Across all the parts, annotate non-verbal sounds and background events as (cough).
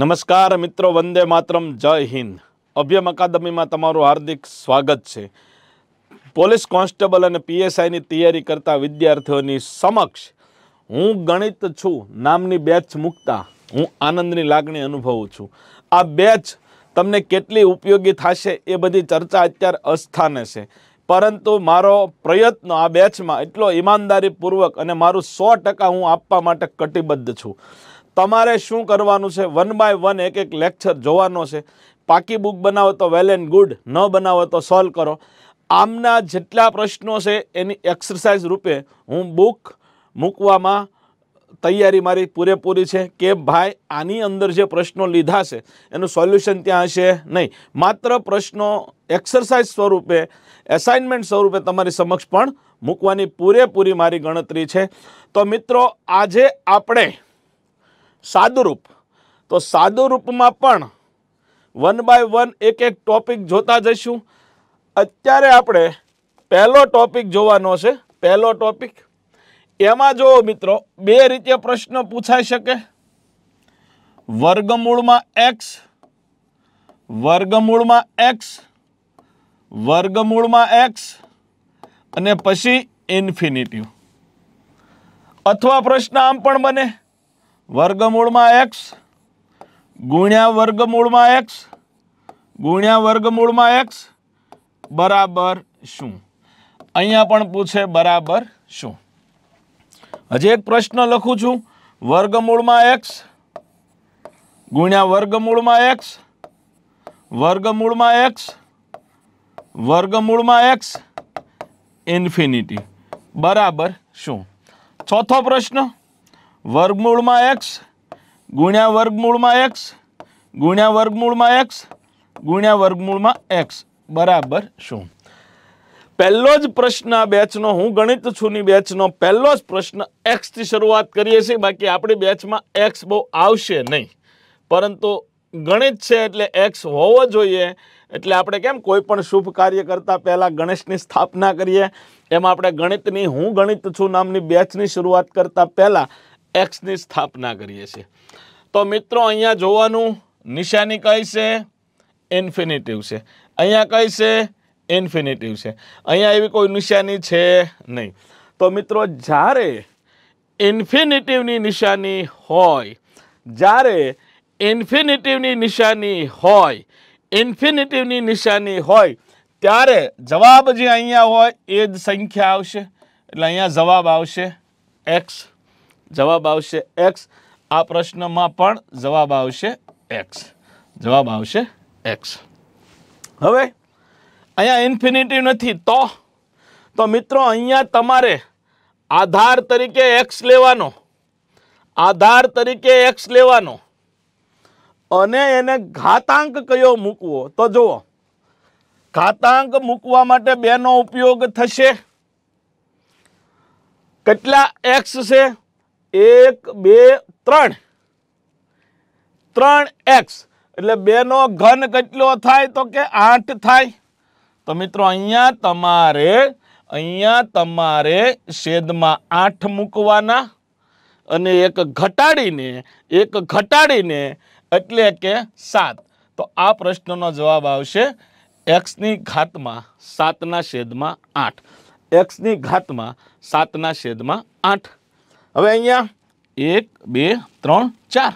નમસ્કાર મિત્રો, વંદે માતરમ, જય હિન્દ. અભ્યમ અકાદમીમાં તમારું હાર્દિક સ્વાગત છે. પોલીસ કોન્સ્ટેબલ અને પીએસઆઈની તૈયારી કરતા વિદ્યાર્થીઓની સમક્ષ હું ગણિત છું નામની બેચ મૂકતા હું આનંદની લાગણી અનુભવું છું. આ બેચ તમને કેટલી ઉપયોગી થશે એ બધી ચર્ચા અત્યારે અસ્થાને છે. પરંતુ મારો પ્રયત્ન આ બેચમાં એટલો ઈમાનદારીપૂર્વક અને મારું સો ટકા હું આપવા માટે કટિબદ્ધ છું. તમારે શું કરવાનું છે? વન બાય વન એક એક લેક્ચર જોવાનો છે. પાકી બુક બનાવો તો વેલ એન્ડ ગુડ ન બનાવો તો સોલ્વ કરો. આમના જેટલા પ્રશ્નો છે એની એક્સરસાઇઝ રૂપે હું બુક મૂકવામાં તૈયારી મારી પૂરેપૂરી છે કે ભાઈ આની અંદર જે પ્રશ્નો લીધા છે, એનું સોલ્યુશન ત્યાં હશે નહીં. માત્ર પ્રશ્નો એક્સરસાઇઝ સ્વરૂપે એસાઇનમેન્ટ સ્વરૂપે તમારી સમક્ષ પણ મૂકવાની પૂરેપૂરી મારી ગણતરી છે. તો મિત્રો, આજે આપણે સાદુરૂપ. તો સાદુરૂપમાં પણ વન બાય વન એક એક ટોપિક જોતા જઈશું. અત્યારે આપણે પહેલો ટોપિક જોવાનો છે. પહેલો ટોપિક. એમાં જુઓ મિત્રો બે રીતે પ્રશ્ન પૂછાઈ શકે. વર્ગમૂળમાં એક્સ વર્ગમૂળમાં એક્સ વર્ગમૂળમાં એક્સ અને પછી ઇન્ફિનિટિવ અથવા પ્રશ્ન આમ પણ બને. વર્ગમૂળમાં એક્સ, ગુણ્યા વર્ગમૂળમાં એક્સ, ગુણ્યા વર્ગમૂળમાં એક્સ, બરાબર શું? અહીંયા પણ પૂછે બરાબર શું? હજી એક પ્રશ્ન લખું છું. વર્ગમૂળમાં એક્સ, ગુણ્યા વર્ગમૂળમાં એક્સ વર્ગમૂળમાં એક્સ વર્ગમૂળમાં એક્સ, ઇન્ફિનિટી. બરાબર શું? ચોથો પ્રશ્ન. વર્ગમૂળમાં એક્સ ગુણ્યા વર્ગમૂળમાં એક્સ ગુણ્યા વર્ગમૂળમાં એક્સ ગુણ્યા વર્ગમૂળમાં એક્સ બરાબર શું? પહેલો જ પ્રશ્ન બેચનો હું ગણિત છું ની બેચનો પહેલો જ પ્રશ્ન એક્સથી શરૂઆત કરીએ છીએ. બાકી આપણી બેચમાં એક્સ બહુ આવશે નહીં. પરંતુ ગણિત છે એટલે એક્સ હોવો જોઈએ. એટલે આપણે કેમ કોઈ પણ શુભ કાર્ય કરતાં પહેલાં ગણેશની સ્થાપના કરીએ. એમ આપણે ગણિતની, હું ગણિત છું નામની બેચની શરૂઆત કરતાં પહેલાં એક્સની સ્થાપના કરીએ છીએ. તો મિત્રો, અહીંયા જોવાનું નિશાની કઈ છે? ઇન્ફિનિટિવ છે. અહીંયા કઈ છે? ઇન્ફિનિટિવ છે. અહીંયા એવી કોઈ નિશાની છે નહીં. તો મિત્રો, જ્યારે ઇન્ફિનિટિવની નિશાની હોય, જ્યારે ઇન્ફિનિટિવની નિશાની હોય, ઇન્ફિનિટિવની નિશાની હોય, ત્યારે જવાબ જે અહીંયા હોય એ જ સંખ્યા આવશે. એટલે અહીંયા જવાબ આવશે એક્સ. જવાબ આવશે એક્સ આ પ્રશ્નમાં પણ જવાબ આવશે એક્સ જવાબ આવશે એક્સ હવે અહીંયા ઇન્ફિનિટી નથી, તો? તો મિત્રો, અહીંયા તમારે આધાર તરીકે એક્સ લેવાનો. આધાર તરીકે એક્સ લેવાનો. અને એને ઘાતાંક કયો મૂકવો? તો જુઓ. ઘાતાંક મૂકવા માટે બેનો ઉપયોગ થશે. કેટલા એક્સ છે? એક, બે, ત્રણ. ત્રણ એક્સ. એટલે બેનો ઘન કેટલો થાય તો કે આઠ થાય. તો મિત્રો અહીંયા તમારે અહીંયા તમારે છેદમાં આઠ મૂકવાના અને એક ઘટાડીને એક ઘટાડીને એટલે કે સાત. તો આ પ્રશ્નનો જવાબ આવશે એક્સની ઘાતમાં સાતના છેદમાં આઠ. એક્સની ઘાતમાં સાતના છેદમાં આઠ. હવે અહીંયા એક, બે, ત્રણ, ચાર.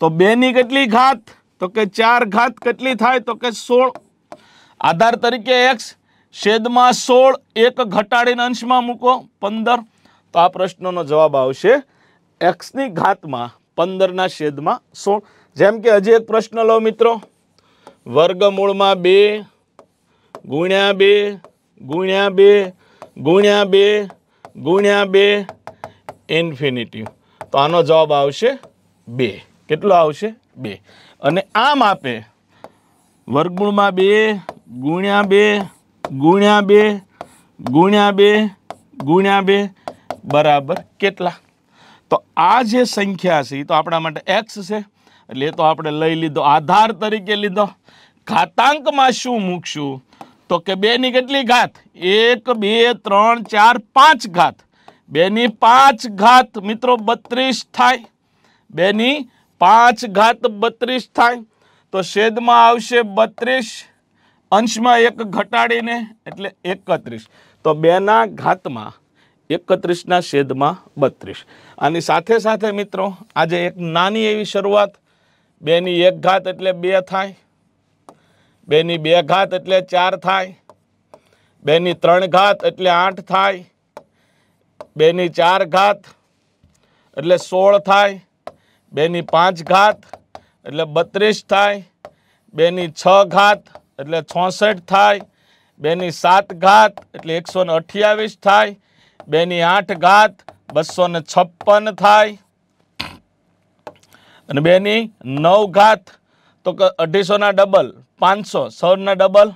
તો બેની કેટલી ઘાત? તો કે ચાર ઘાત કેટલી થાય? તો કે સોળ. આધાર તરીકે એક્સ છેદમાં સોળ એક ઘટાડીને અંશમાં મૂકો પંદર. તો આ પ્રશ્નનો જવાબ આવશે એક્સની ઘાતમાં પંદરના છેદમાં સોળ. જેમ કે હજી એક પ્રશ્ન લો મિત્રો. વર્ગમૂળમાં બે ગુણ્યા બે ગુણ્યા બે ગુણ્યા બે ગુણ્યા બે ઇન્ફિનિટિવ તો આનો જવાબ આવશે બે. કેટલો આવશે? બે. અને આમ આપે વર્ગમૂળમાં બે, ગુણ્યા બે ગુણ્યા બે ગુણ્યા બે ગુણ્યા બે, બરાબર કેટલા? તો આ જે સંખ્યા છે એ તો આપણા માટે એક્સ છે. એટલે એ તો આપણે લઈ લીધો, આધાર તરીકે લીધો. ઘાતાંકમાં શું મૂકશું? તો કે બેની કેટલી ઘાત? એક, બે, ત્રણ, ચાર, પાંચ ઘાત. બેની પાંચ ઘાત મિત્રો બત્રીસ થાય. બેની પાંચ ઘાત બત્રીસ થાય. તો છેદમાં આવશે બત્રીસ. અંશમાં એક ઘટાડીને એટલે એકત્રીસ. તો બેના ઘાતમાં, એકત્રીસના છેદમાં બત્રીસ. આની સાથે સાથે મિત્રો, આજે એક નાની એવી શરૂઆત. બેની એક ઘાત એટલે બે થાય. બેની બે ઘાત એટલે ચાર થાય. બેની ત્રણ ઘાત એટલે આઠ થાય. બેની ચાર ઘાત, એટલે સોળ થાય. બેની પાંચ ઘાત, એટલે બત્રીસ થાય. બેની છ ઘાત, એટલે છોસઠ થાય. બેની સાત ઘાત, એટલે એકસો ને અઠ્યાવીસ થાય. બેની આઠ ઘાત, બસો છપ્પન થાય. અને બેની નવ ઘાત, તો અઢીસોના ડબલ, પાંચસો સૌના ડબલ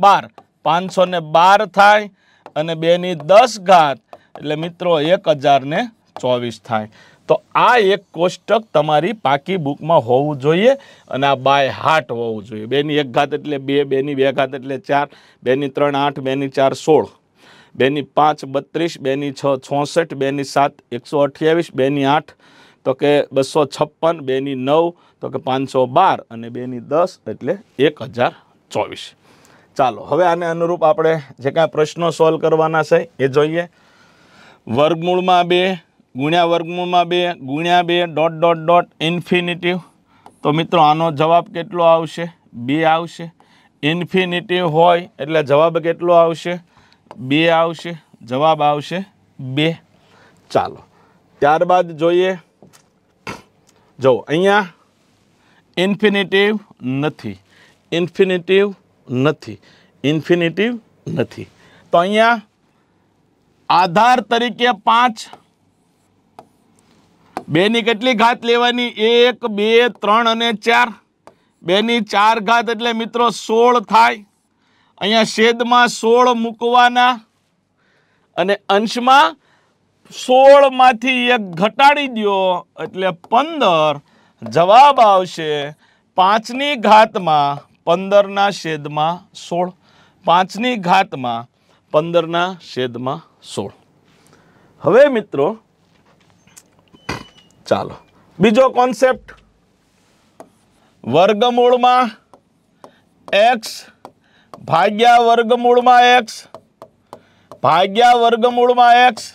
બાર, પાંચસો ને બાર થાય. અને બેની દસ ઘાત એટલે મિત્રો, એક હજારને ચોવીસ થાય. તો આ એક કોષ્ટક તમારી પાકી બુકમાં હોવું જોઈએ અને આ બાય હાર્ટ હોવું જોઈએ. બેની એક ઘાત એટલે બે, બેની બે ઘાત એટલે ચાર, બેની ત્રણ આઠ, બેની ચાર સોળ, બેની પાંચ બત્રીસ, બેની છ છોસઠ બેની સાત એકસો અઠ્યાવીસ, બેની આઠ, તો કે બસો છપ્પન, બેની નવ, તો કે પાંચસો બાર અને બેની દસ એટલે એક હજાર ચોવીસ. ચાલો, હવે આને અનુરૂપ આપણે જે કાંઈ પ્રશ્નો સોલ્વ કરવાના છે એ જોઈએ. વર્ગમૂળમાં બે, ગુણ્યા વર્ગમૂળમાં બે, ગુણ્યા બે, ડોટ ડોટ ડોટ, ઇન્ફિનિટિવ. તો મિત્રો, આનો જવાબ કેટલો આવશે? બે આવશે. ઇન્ફિનિટિવ હોય એટલે જવાબ કેટલો આવશે? બે આવશે. જવાબ આવશે બે. ચાલો, ત્યારબાદ જોઈએ. જો, અહીંયા ઇન્ફિનિટિવ નથી. ઇન્ફિનિટિવ નથી. ઇન્ફિનિટિવ નથી. તો અહીંયા આધાર તરીકે પાંચ. બેની કેટલી ઘાત લેવાની? એક, બે, ત્રણ અને ચાર. બેની ચાર ઘાત એટલે મિત્રો સોળ થાય. અહીંયા છેદમાં સોળ મૂકવાના. અને અંશમાં સોળમાંથી એક ઘટાડી દો એટલે પંદર. જવાબ આવશે પાંચની ઘાતમાં પંદરના છેદમાં સોળ. પાંચની ઘાતમાં પંદરના છેદમાં સોળ. હવે મિત્રો, ચાલો. બીજો કોન્સેપ્ટ વર્ગમૂળમાં એક્સ ભાગ્યા વર્ગમૂળમાં એક્સ ભાગ્યા વર્ગમૂળમાં એક્સ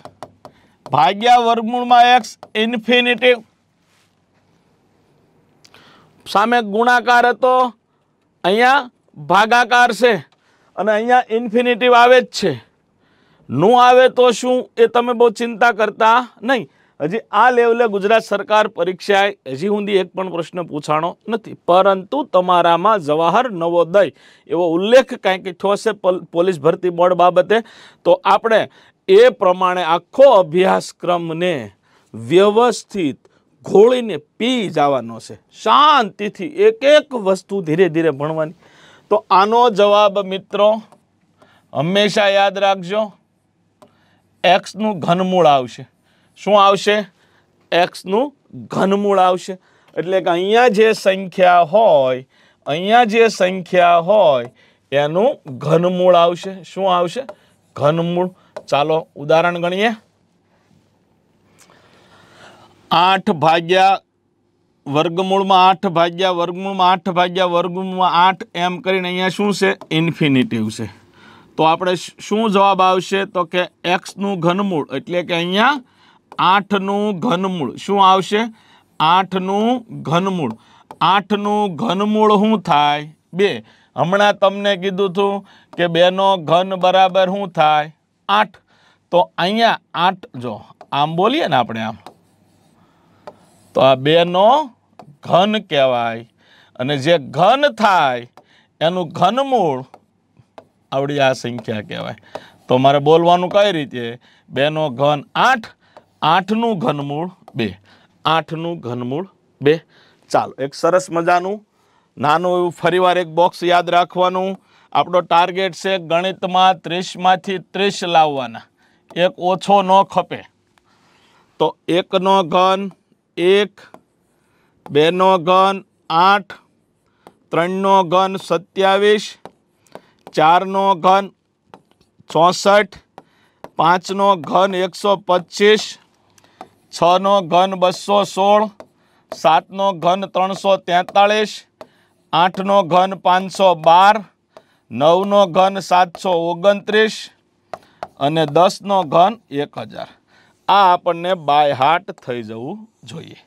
ભાગ્યા વર્ગમૂળમાં એક્સ ઇન્ફિનિટિવ સામે ગુણાકાર હતો. અહીંયા ભાગાકાર છે. અને અહીંયા ઇન્ફિનિટિવ આવે જ છે. નું આવે તો શું એ તમે બહુ ચિંતા કરતા નહીં. હજી આ લેવલે ગુજરાત સરકાર પરીક્ષાએ હજી સુધી એક પણ પ્રશ્ન પૂછાણો નથી. પરંતુ તમારામાં જવાહર નવોદય એવો ઉલ્લેખ કાંઈક થશે પોલીસ ભરતી બોર્ડ બાબતે, તો આપણે એ પ્રમાણે આખો અભ્યાસક્રમને વ્યવસ્થિત ઘોળીને પી જવાનો છે. શાંતિથી એક એક વસ્તુ ધીરે ધીરે ભણવાની. તો આનો જવાબ મિત્રો હંમેશા યાદ રાખજો. એક્સનું ઘનમૂળ આવશે. શું આવશે? એક્સનું ઘનમૂળ આવશે. એટલે કે અહીંયા જે સંખ્યા હોય, અહીંયા જે સંખ્યા હોય, એનું ઘનમૂળ આવશે. શું આવશે? ઘનમૂળ. ચાલો ઉદાહરણ ગણીએ. આઠ ભાગ્યા વર્ગમૂળમાં આઠ ભાગ્યા વર્ગમૂળમાં આઠ ભાગ્યા વર્ગમૂળમાં આઠ એમ કરીને અહીંયા શું છે? ઇન્ફિનિટિવ છે. તો આપણે શ- જવાબ આવશે? તો કે એક્સનું ઘનમૂળ, એટલે કે અહીંયા આઠનું ઘનમૂળ. શું આવશે? આઠનું ઘનમૂળ. આઠનું ઘનમૂળ શું થાય? બે. હમણાં તમને કીધું હતું કે બેનો ઘન બરાબર શું થાય? આઠ. તો અહીંયા આઠ, જો, આમ બોલીએ ને આપણે આમ. તો આ બેનો ઘન કહેવાય. અને જે ઘન થાય, એનું ઘનમૂળ આવડી આ સંખ્યા કહેવાય. તો મારે બોલવાનું કઈ રીતે? બેનો ઘન આઠ, આઠનું ઘનમૂળ બે. આઠનું ઘનમૂળ બે. ચાલો, એક સરસ મજાનું, નાનું એવું ફરીવાર એક બોક્સ યાદ રાખવાનું. આપણો ટાર્ગેટ છે ગણિતમાં ત્રીસમાંથી ત્રીસ લાવવાના. એક ઓછો ન ખપે. તો એકનો ઘન એક, બેનો ઘન આઠ, ત્રણનો ઘન સત્યાવીસ ચારનો ઘન ચોસઠ, પાંચનો ઘન એકસો પચીસ, છનો ઘન બસો સોળ, સાતનો ઘન ત્રણસો તેતાળીસ, આઠનો ઘન પાંચસો બાર, નવનો ઘન સાતસો ઓગણત્રીસ અને દસનો ઘન એક હજાર. આ આપણને બાય હાર્ટ થઈ જવું જોઈએ.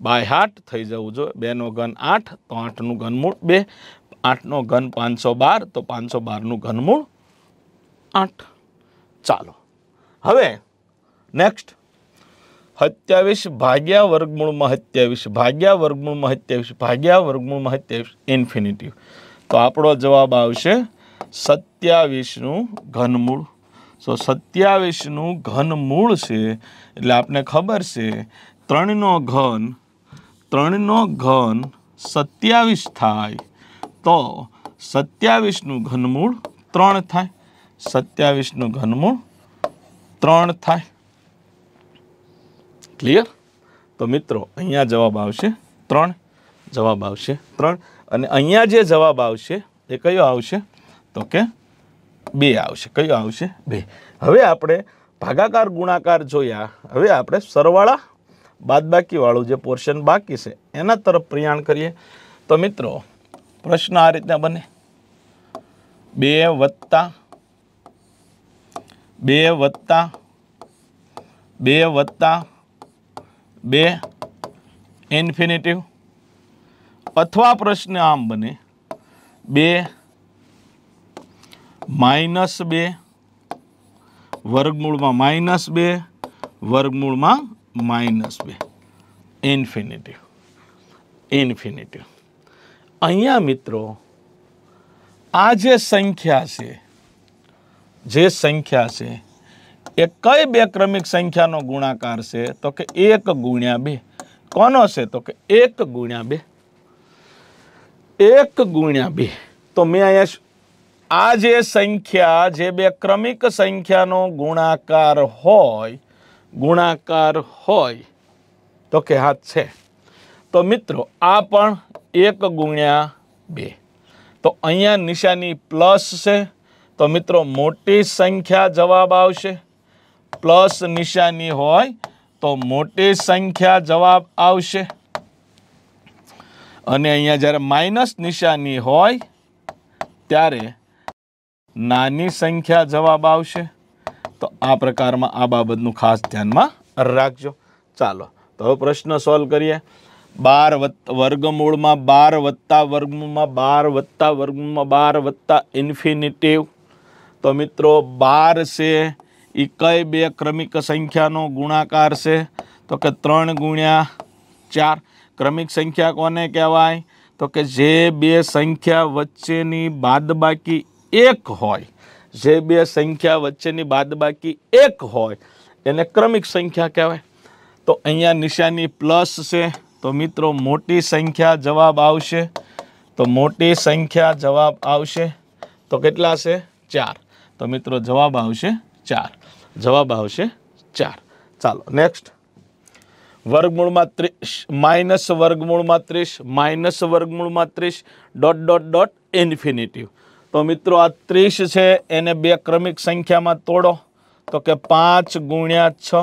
બાય હાર્ટ થઈ જવું જોઈએ. બેનો ઘન આઠ, તો આઠનું ઘનમૂળ બે આઠનો ઘન પાંચસો બાર, તો પાંચસો બારનું ઘનમૂળ આઠ. ચાલો. હવે નેક્સ્ટ સત્યાવીસ ભાગ્યા વર્ગમૂળમાં સત્યાવીસ, ભાગ્યા વર્ગમૂળમાં સત્યાવીસ, ભાગ્યા વર્ગમૂળમાં સત્યાવીસ ઇન્ફિનિટિવ તો આપણો જવાબ આવશે સત્યાવીસનું ઘનમૂળ. સો સત્યાવીસનું ઘનમૂળ છે, એટલે આપને ખબર છે, ત્રણનો ઘન ત્રણનો ઘન સત્યાવીસ થાય. તો સત્યાવીસનું ઘનમૂળ ત્રણ થાય. સત્યાવીસનું ઘનમૂળ ત્રણ થાય. ક્લિયર તો મિત્રો, અહીંયા જવાબ આવશે ત્રણ. જવાબ આવશે ત્રણ. અને અહીંયા જે જવાબ આવશે, એ કયો આવશે? તો કે બે આવશે. કયો આવશે? બે. હવે આપણે ભાગાકાર ગુણાકાર જોયા. હવે આપણે સરવાળા બાદબાકીવાળું જે પોર્શન બાકી છે, એના તરફ પ્રયાણ કરીએ. તો મિત્રો પ્રશ્ન આ રીતના બને. બે વત્તા બે વત્તા બે વત્તા, બે ઇન્ફિનેટિવ. અથવા પ્રશ્ન આમ બને, બે માઇનસ બે વર્ગમૂળમાં માઇનસ બે, વર્ગમૂળમાં માઇનસ બે. ઇન્ફિનેટિવ. ઇન્ફિનિટિવ. અહીંયા મિત્રો, આ જે સંખ્યા છે, જે સંખ્યા છે, એ કઈ બે ક્રમિક સંખ્યાનો ગુણાકાર છે? તો કે એક ગુણ્યા બે. કોનો છે? તો કે એક ગુણ્યા બે. એક ગુણ્યા બે. તો મેં અહીંયા આ જે સંખ્યા, જે બે ક્રમિક સંખ્યાનો ગુણાકાર હોય ગુણાકાર હોય, તો કે હા છે. તો મિત્રો, આ પણ એક ગુણ્યા બે. તો અહીંયા નિશાની પ્લસ છે. તો મિત્રો મોટી સંખ્યા જવાબ આવશે. પ્લસ નિશાની હોય તો મોટી સંખ્યા જવાબ આવશે. અને અહીંયા જ્યારે માઇનસ નિશાની હોય ત્યારે નાની સંખ્યા જવાબ આવશે. તો આ પ્રકારમાં આ બાબતનું ખાસ ધ્યાનમાં રાખજો. ચાલો, તો પ્રશ્ન સોલ્વ કરીએ. બાર વર્ગમૂળમાં બાર વત્તા વર્ગમૂળમાં બાર વત્તા વર્ગમૂળમાં બાર વત્તા ઇન્ફિનિટિવ. તો મિત્રો, બાર છે એ કઈ બે ક્રમિક સંખ્યાનો ગુણાકાર છે? તો કે ત્રણ ગુણ્યા ચાર. ક્રમિક સંખ્યા કોને કહેવાય? તો કે જે બે સંખ્યા વચ્ચેની બાદબાકી એક હોય, જે બે સંખ્યા વચ્ચેની બાદબાકી એક હોય, એને ક્રમિક સંખ્યા કહેવાય. તો અહીંયા નિશાની પ્લસ છે તો મિત્રો, મોટી સંખ્યા જવાબ આવશે. તો મોટી સંખ્યા જવાબ આવશે. તો કેટલા છે? ચાર. તો મિત્રો, જવાબ આવશે ચાર. જવાબ આવશે ચાર. ચાલો નેક્સ્ટ વર્ગમૂળમાં ત્રીસ, માઇનસ વર્ગમૂળમાં ત્રીસ, માઇનસ વર્ગમૂળમાં ત્રીસ, ડોટ ડોટ ડોટ, ઇન્ફિનિટિવ. તો મિત્રો, આ ત્રીસ છે, એને બે ક્રમિક સંખ્યામાં તોડો. તો કે પાંચ ગુણ્યા છ.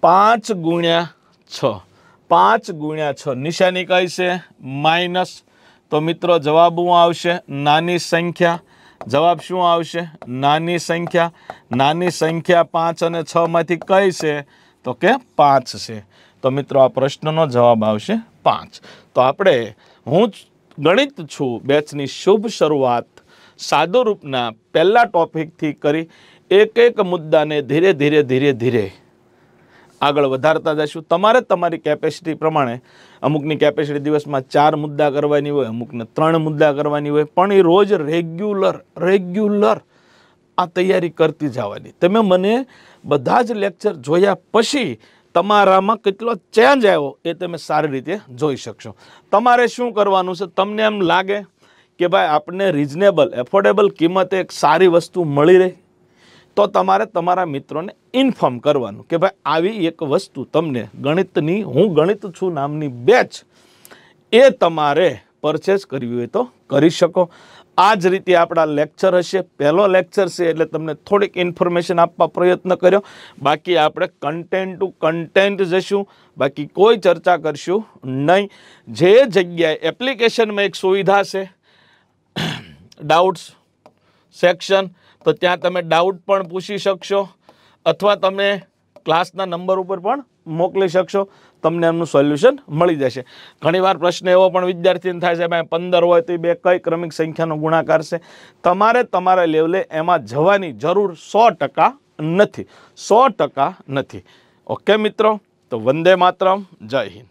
પાંચ ગુણ્યા છ. પાંચ ગુણ્યા છ. નિશાની કઈ છે? માઇનસ. તો મિત્રો, જવાબ શું આવશે? નાની સંખ્યા. જવાબ શું આવશે? નાની સંખ્યા. નાની સંખ્યા પાંચ અને છ માંથી કઈ છે? તો કે પાંચ છે. તો મિત્રો, આ પ્રશ્નનો જવાબ આવશે પાંચ. તો આપણે, હું ગણિત છું બેચની શુભ શરૂઆત સાદુરૂપના પહેલા ટોપિકથી કરી. એક એક મુદ્દાને ધીરે ધીરે ધીરે ધીરે આગળ વધારતા જઈશું. તમારે તમારી કેપેસિટી પ્રમાણે અમુકની કેપેસિટી દિવસમાં ચાર મુદ્દા કરવાની હોય, અમુકને ત્રણ મુદ્દા કરવાની હોય, પણ એ રોજ રેગ્યુલર રેગ્યુલર આ તૈયારી કરતી જવાની. તમે મને બધા જ લેક્ચર જોયા પછી તમારામાં કેટલો ચેન્જ આવ્યો એ તમે સારી રીતે જોઈ શકશો. તમારે શું કરવાનું છે? તમને એમ લાગે કે ભાઈ આપણને રિઝનેબલ એફોર્ડેબલ કિંમતે એક સારી વસ્તુ મળી રહી તો તમારે તમારા મિત્રોને ઇન્ફોર્મ કરવાનું કે ભાઈ આવી એક વસ્તુ તમને ગણિતની, હું ગણિત છું નામની બેચ એ તમારે પરચેસ કરવી હોય તો કરી શકો. આ જ રીતે આપણા લેક્ચર હશે. પહેલો લેક્ચર છે એટલે તમને થોડીક ઇન્ફોર્મેશન આપવા પ્રયત્ન કર્યો. બાકી આપણે કન્ટેન્ટ ટુ કન્ટેન્ટ જશું. બાકી કોઈ ચર્ચા કરશું નહીં. જે જગ્યાએ એપ્લિકેશનમાં એક સુવિધા છે (coughs) ડાઉટ્સ સેક્શન તો ત્યાં તમે ડાઉટ પણ પૂછી શકશો, અથવા તમે ક્લાસના નંબર ઉપર પણ મોકલી શકશો, તમને એમનું સોલ્યુશન મળી જશે. ઘણીવાર પ્રશ્ન એવો પણ વિદ્યાર્થીને થાય છે, ભાઈ, પંદર હોય તો એ બે કઈ ક્રમિક સંખ્યાનો ગુણાકાર છે? તમારે તમારા લેવલે એમાં જવાની જરૂર સો ટકા નથી. સો ટકા નથી. ઓકે મિત્રો, તો વંદે માતરમ, જય હિન્દ.